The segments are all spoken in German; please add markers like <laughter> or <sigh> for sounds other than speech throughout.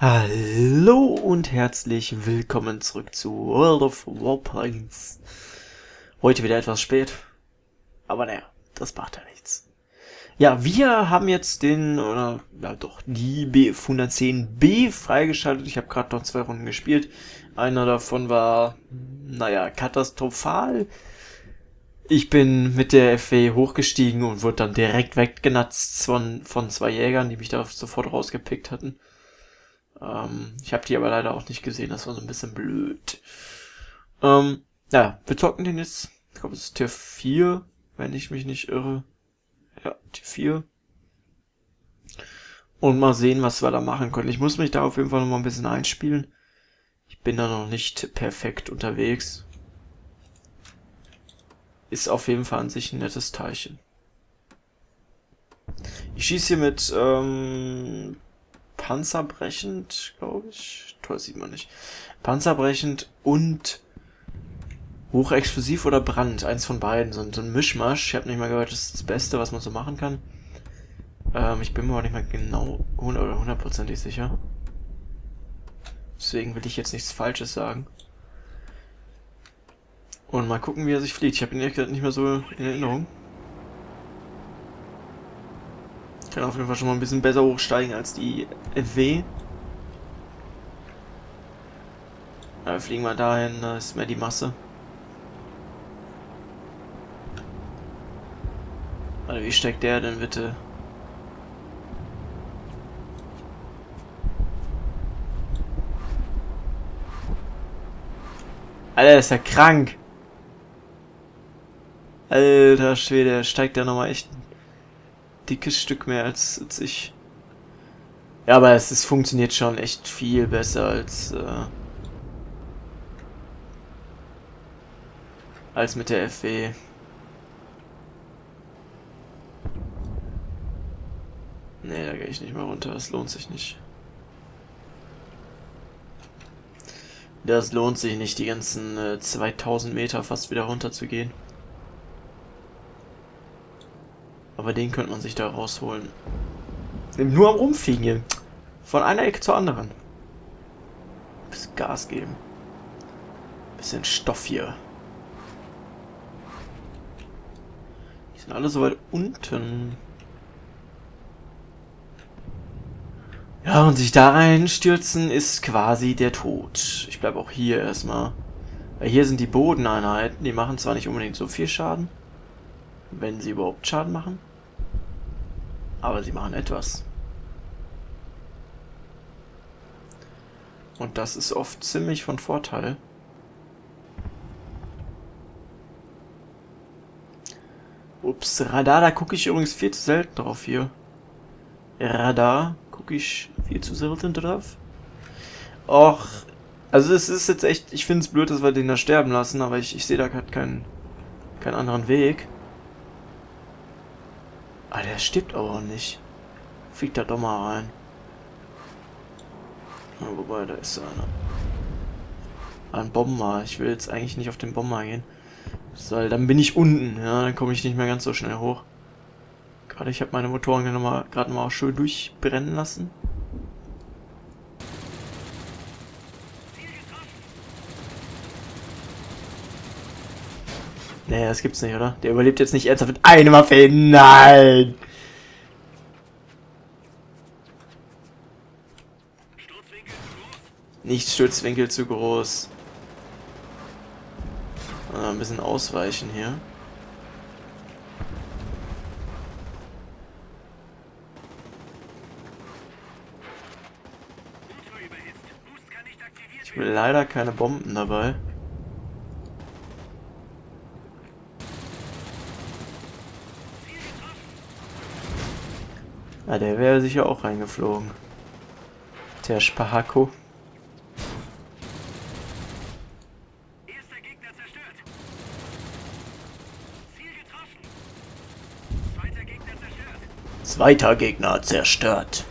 Hallo und herzlich willkommen zurück zu World of Warplanes. Heute wieder etwas spät, aber naja, das macht ja nichts. Ja, wir haben jetzt den, oder ja doch, die B110B freigeschaltet. Ich habe gerade noch zwei Runden gespielt. Einer davon war, naja, katastrophal. Ich bin mit der FW hochgestiegen und wurde dann direkt weggenatzt von, von zwei Jägern, die mich da sofort rausgepickt hatten. Ähm, ich habe die aber leider auch nicht gesehen, das war so ein bisschen blöd. Ähm, ja, wir zocken den jetzt, ich glaube es ist Tier 4, wenn ich mich nicht irre. Ja, Tier 4. Und mal sehen, was wir da machen können. Ich muss mich da auf jeden Fall noch mal ein bisschen einspielen. Ich bin da noch nicht perfekt unterwegs. Ist auf jeden Fall an sich ein nettes Teilchen. Ich schieße hier mit ähm, panzerbrechend, glaube ich. Toll sieht man nicht. Panzerbrechend und hochexplosiv oder Brand. Eins von beiden. So, so ein Mischmasch. Ich habe nicht mal gehört, das ist das Beste, was man so machen kann. Ähm, ich bin mir aber nicht mal genau 100 oder hundertprozentig sicher. Deswegen will ich jetzt nichts Falsches sagen. Und mal gucken, wie er sich fliegt. Ich habe ihn nicht mehr so in Erinnerung. Kann auf jeden Fall schon mal ein bisschen besser hochsteigen als die W. Aber wir fliegen mal dahin, da ist mehr die Masse. Warte, wie steckt der denn bitte? Alter, ist ja krank. Alter Schwede, steigt der nochmal echt ein dickes Stück mehr als, als ich. Ja, aber es, es funktioniert schon echt viel besser als, äh, als mit der FW. Nee, da gehe ich nicht mehr runter, das lohnt sich nicht. Das lohnt sich nicht, die ganzen äh, 2000 Meter fast wieder runter zu gehen. Aber den könnte man sich da rausholen. Nur am Rumfliegen hier. Von einer Ecke zur anderen. Bisschen Gas geben. Bisschen Stoff hier. Die sind alle so weit unten. Ja, und sich da reinstürzen ist quasi der Tod. Ich bleibe auch hier erstmal. Weil hier sind die Bodeneinheiten, die machen zwar nicht unbedingt so viel Schaden, wenn sie überhaupt Schaden machen, aber sie machen etwas. Und das ist oft ziemlich von Vorteil. Ups, Radar, da gucke ich übrigens viel zu selten drauf hier. Radar gucke ich viel zu selten drauf. Och, also es ist jetzt echt, ich finde es blöd, dass wir den da sterben lassen, aber ich, ich sehe da gerade keinen, keinen anderen Weg. Ah, der stirbt aber auch nicht. Fliegt da doch mal rein. Ja, wobei, da ist einer. Ein Bomber. Ich will jetzt eigentlich nicht auf den Bomber gehen. Weil dann bin ich unten. Ja, dann komme ich nicht mehr ganz so schnell hoch. Gerade ich habe meine Motoren gerade mal schön durchbrennen lassen. Nee, das gibt's nicht, oder? Der überlebt jetzt nicht ernsthaft mit einem Waffe. Nein! Nicht Stützwinkel zu groß. Ein bisschen ausweichen hier. Ich will leider keine Bomben dabei. Ja, der wäre sicher auch reingeflogen. Der Spahako. Zweiter Gegner zerstört.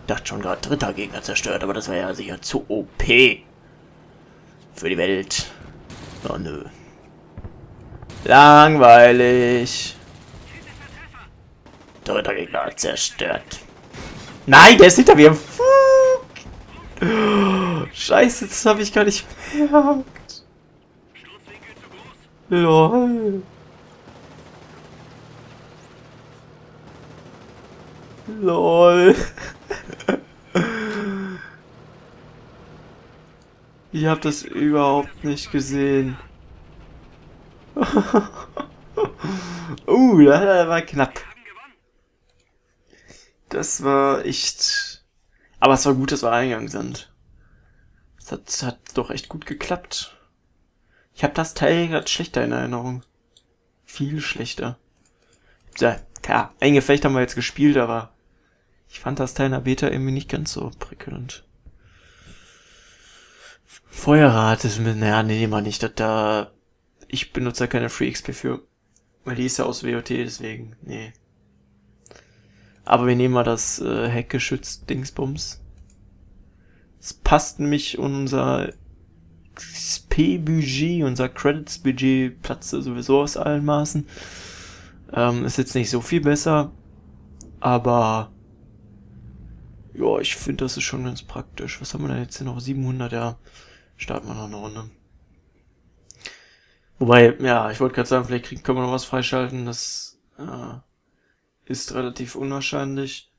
Ich dachte schon gerade dritter Gegner zerstört, aber das wäre ja sicher zu OP. Für die Welt. Oh nö. Langweilig. Dritter Gegner zerstört. Nein, der ist hinter mir. Scheiße, das habe ich gar nicht gemerkt. Lol. Lol. Ich habe das überhaupt nicht gesehen. <laughs> uh, das war knapp. Das war echt... Aber es war gut, dass wir eingegangen sind. Es hat, hat doch echt gut geklappt. Ich habe das Teil gerade schlechter in Erinnerung. Viel schlechter. Ja, klar, ein Gefecht haben wir jetzt gespielt, aber ich fand das Teil in der Beta irgendwie nicht ganz so prickelnd. Feuerrad ist mit, naja, nee, nehmen wir nicht, da, da, ich benutze da keine Free XP für. Weil die ist ja aus WOT, deswegen, nee. Aber wir nehmen mal das äh, Heckgeschütz Dingsbums. Es passt nämlich unser XP-Budget, unser Credits-Budget platzt sowieso aus allen Maßen. Ähm, ist jetzt nicht so viel besser, aber ja, ich finde, das ist schon ganz praktisch. Was haben wir denn jetzt hier noch? 700, ja. Starten wir noch eine Runde. Wobei, ja, ich wollte gerade sagen, vielleicht kriegen, können wir noch was freischalten. Das äh, ist relativ unwahrscheinlich.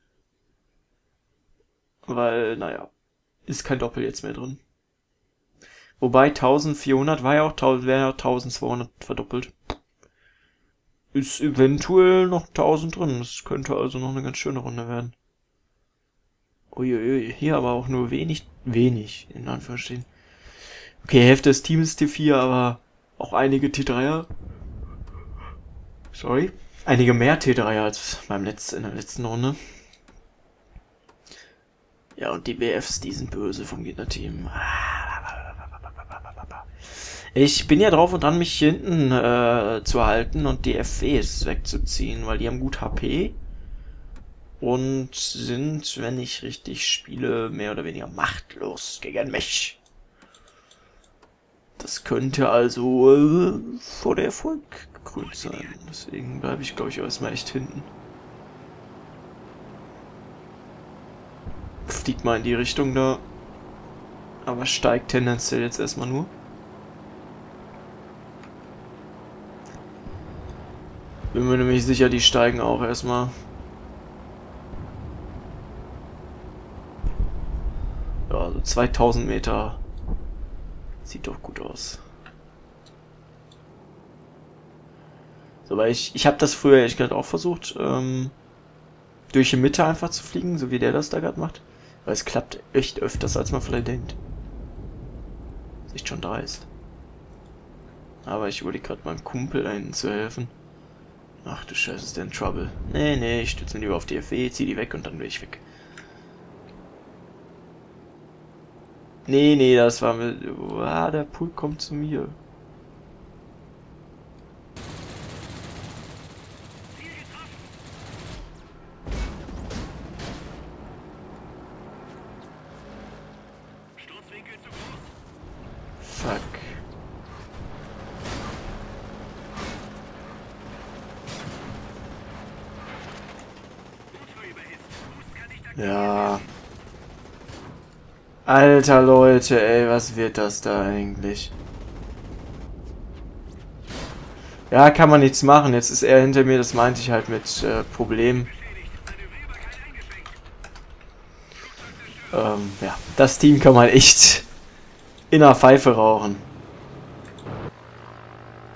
Weil, naja, ist kein Doppel jetzt mehr drin. Wobei 1400 war ja auch, wäre ja 1200 verdoppelt. Ist eventuell noch 1000 drin. Das könnte also noch eine ganz schöne Runde werden. Uiuiui, hier aber auch nur wenig, wenig, in Anführungsstrichen. Okay, Hälfte des Teams T4, aber auch einige T3er. Sorry. Einige mehr T3er als beim letzten, in der letzten Runde. Ja, und die BFs, die sind böse vom Gegnerteam. Ich bin ja drauf und dran, mich hinten äh, zu halten und die FWs wegzuziehen, weil die haben gut HP und sind, wenn ich richtig spiele, mehr oder weniger machtlos gegen mich. Das könnte also äh, vor der Erfolg gekrönt sein. Deswegen bleibe ich, glaube ich, erstmal echt hinten. Fliegt mal in die Richtung da. Aber steigt tendenziell jetzt erstmal nur. Bin mir nämlich sicher, die steigen auch erstmal. Ja, also 2000 Meter. Sieht doch gut aus. Weil ich, ich habe das früher ehrlich gesagt auch versucht, ähm, durch die Mitte einfach zu fliegen, so wie der das da gerade macht. Weil es klappt echt öfters, als man vielleicht denkt. Ist echt schon dreist. Aber ich überlege gerade meinem Kumpel da hinten zu helfen. Ach du Scheiße, ist der in Trouble. Nee, nee, ich stütze mich lieber auf die FW, zieh die weg und dann bin ich weg. Nee, nee, das war mit... Ah, der Pool kommt zu mir. Fuck. Ja. Alter Leute, ey, was wird das da eigentlich? Ja, kann man nichts machen. Jetzt ist er hinter mir, das meinte ich halt mit äh, Problem. Ähm, ja, das Team kann man echt in der Pfeife rauchen.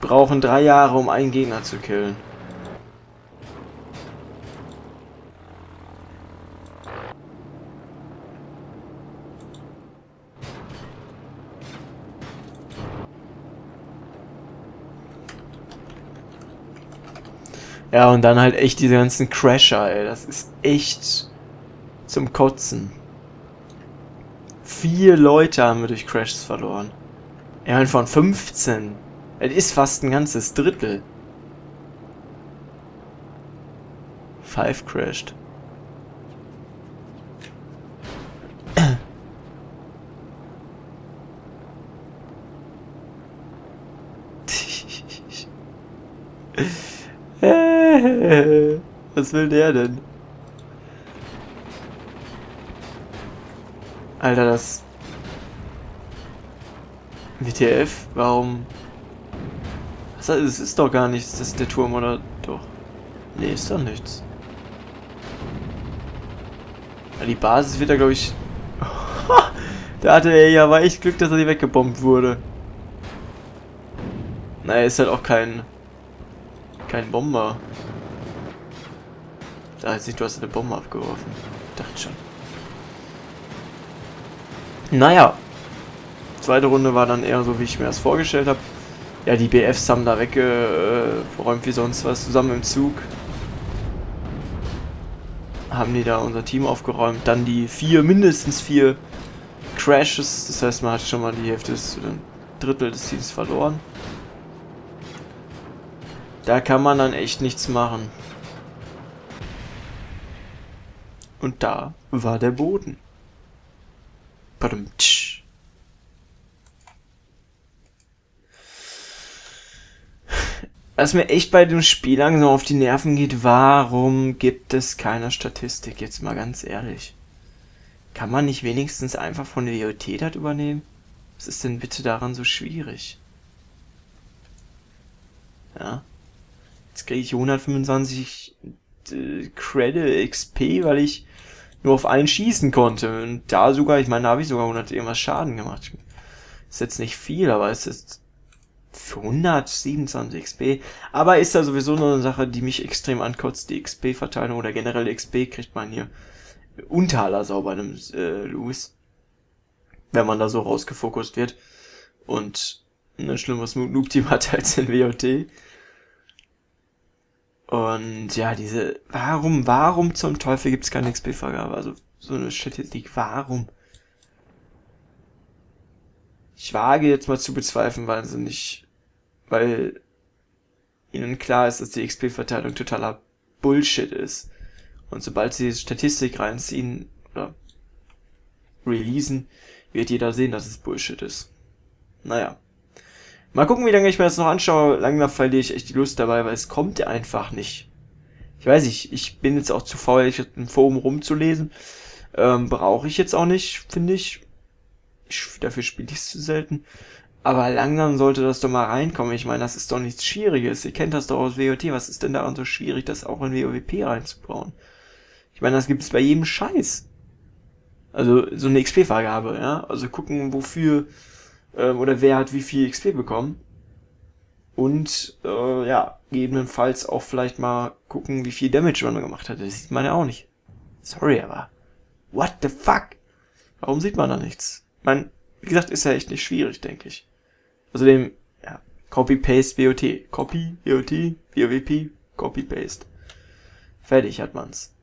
Brauchen drei Jahre, um einen Gegner zu killen. Ja, und dann halt echt diese ganzen Crasher, ey. Das ist echt zum Kotzen. Vier Leute haben wir durch Crashs verloren. Ja, und von 15. Das ist fast ein ganzes Drittel. Five crashed. <laughs> Was will der denn? Alter, das... WTF? Warum... Was, es ist doch gar nichts, das ist der Turm, oder doch? Nee, ist doch nichts. Ja, die Basis wird da, glaube ich... <laughs> da hatte er ja aber echt Glück, dass er die weggebombt wurde. Naja, ist halt auch kein... Kein Bomber. Da jetzt nicht, du hast eine Bombe abgeworfen. Ich dachte schon. Naja. Zweite Runde war dann eher so, wie ich mir das vorgestellt habe. Ja, die BFs haben da weggeräumt wie sonst was zusammen im Zug. Haben die da unser Team aufgeräumt. Dann die vier, mindestens vier Crashes. Das heißt, man hat schon mal die Hälfte des, ein Drittel des Teams verloren. Da kann man dann echt nichts machen. Und da war der Boden. Was mir echt bei dem Spiel langsam auf die Nerven geht, warum gibt es keine Statistik? Jetzt mal ganz ehrlich. Kann man nicht wenigstens einfach von der WOT das übernehmen? Was ist denn bitte daran so schwierig? Ja. Jetzt kriege ich 125 äh, Credit XP, weil ich nur auf einen schießen konnte. Und da sogar, ich meine, da habe ich sogar 100 irgendwas Schaden gemacht. Ist jetzt nicht viel, aber es ist für 127 XP. Aber ist da sowieso noch eine Sache, die mich extrem ankotzt. Die XP-Verteilung oder generell XP kriegt man hier unter sau bei einem äh, Louis. Wenn man da so rausgefokust wird. Und ein schlimmeres Noob-Team hat als in WOT. Und ja, diese, warum, warum zum Teufel gibt es keine XP-Vergabe? Also so eine Statistik, warum? Ich wage jetzt mal zu bezweifeln, weil sie nicht, weil ihnen klar ist, dass die XP-Verteilung totaler Bullshit ist. Und sobald sie Statistik reinziehen oder releasen, wird jeder sehen, dass es Bullshit ist. Naja. Mal gucken, wie lange ich mir das noch anschaue. Langsam verliere ich echt die Lust dabei, weil es kommt einfach nicht. Ich weiß nicht, ich bin jetzt auch zu faul, im Forum rumzulesen. Ähm, Brauche ich jetzt auch nicht, finde ich. ich. Dafür spiele ich es zu selten. Aber langsam sollte das doch mal reinkommen. Ich meine, das ist doch nichts Schwieriges. Ihr kennt das doch aus WOT. Was ist denn daran so schwierig, das auch in WOWP reinzubauen? Ich meine, das gibt es bei jedem Scheiß. Also so eine XP-Vergabe, ja. Also gucken, wofür ähm, oder wer hat wie viel XP bekommen. Und äh, ja, gegebenenfalls auch vielleicht mal gucken, wie viel Damage man gemacht hat. Das sieht man ja auch nicht. Sorry, aber what the fuck? Warum sieht man da nichts? Man, wie gesagt, ist ja echt nicht schwierig, denke ich. Außerdem, ja, Copy-Paste WOT. Copy, WOT, WOWP, Copy-Paste. Fertig hat man's.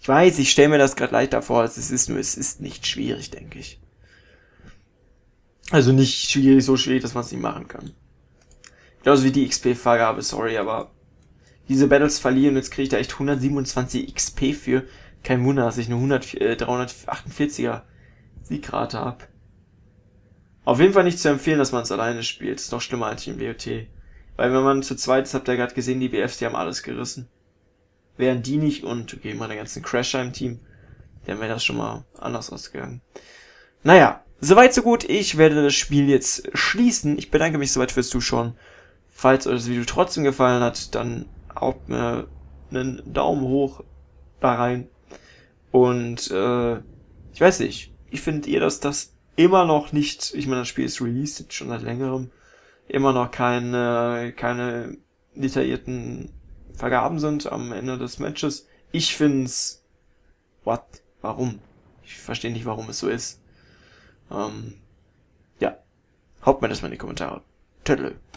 Ich weiß, ich stelle mir das gerade leichter vor, als es ist, nur es ist nicht schwierig, denke ich. Also nicht schwierig, so schwierig, dass man es nicht machen kann. Genauso wie die XP-Vergabe, sorry, aber diese Battles verlieren, jetzt kriege ich da echt 127 XP für. Kein Wunder, dass ich eine 100, äh, 348er Siegrate habe. Auf jeden Fall nicht zu empfehlen, dass man es alleine spielt. Ist noch schlimmer als im BOT. Weil wenn man zu zweit ist, habt ihr gerade gesehen, die BFs, die haben alles gerissen. Wären die nicht und, okay, meine ganzen Crasher im Team, dann wäre das schon mal anders ausgegangen. Naja, Soweit so gut, ich werde das Spiel jetzt schließen. Ich bedanke mich soweit fürs Zuschauen. Falls euch das Video trotzdem gefallen hat, dann haut mir einen Daumen hoch da rein. Und äh, ich weiß nicht, wie findet ihr, dass das immer noch nicht, ich meine, das Spiel ist released schon seit längerem, immer noch keine, keine detaillierten Vergaben sind am Ende des Matches. Ich find's, what? Warum? Ich verstehe nicht, warum es so ist. Ähm, ja, haut mir das mal in die Kommentare.